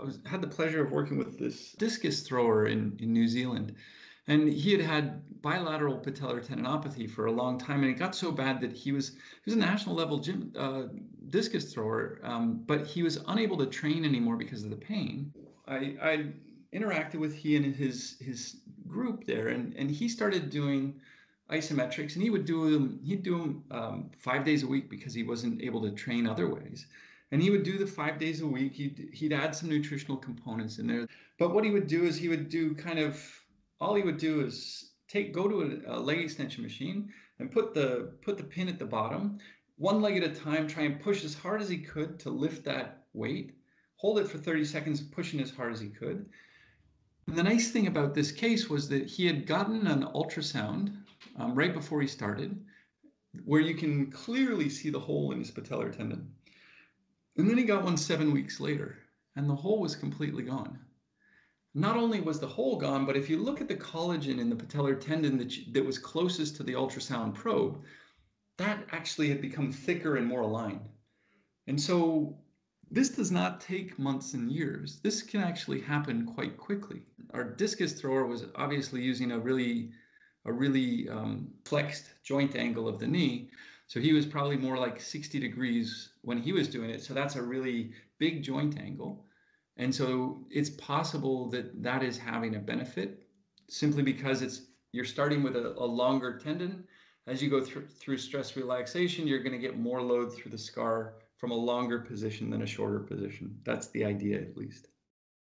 I was, had the pleasure of working with this discus thrower in, in New Zealand. And he had had bilateral patellar tendinopathy for a long time, and it got so bad that he was he was a national level gym uh, discus thrower, um, but he was unable to train anymore because of the pain. I, I interacted with he and his his group there, and and he started doing isometrics, and he would do them. He'd do them um, five days a week because he wasn't able to train other ways. And he would do the five days a week. He'd he'd add some nutritional components in there. But what he would do is he would do kind of all he would do is take go to a, a leg extension machine and put the put the pin at the bottom, one leg at a time. Try and push as hard as he could to lift that weight. Hold it for 30 seconds, pushing as hard as he could. And the nice thing about this case was that he had gotten an ultrasound um, right before he started, where you can clearly see the hole in his patellar tendon. And then he got one seven weeks later, and the hole was completely gone. Not only was the hole gone, but if you look at the collagen in the patellar tendon that, you, that was closest to the ultrasound probe, that actually had become thicker and more aligned. And so this does not take months and years. This can actually happen quite quickly. Our discus thrower was obviously using a really a really um, flexed joint angle of the knee. So he was probably more like 60 degrees when he was doing it. So that's a really big joint angle. And so it's possible that that is having a benefit simply because it's you're starting with a, a longer tendon. As you go through, through stress relaxation, you're going to get more load through the scar from a longer position than a shorter position. That's the idea, at least.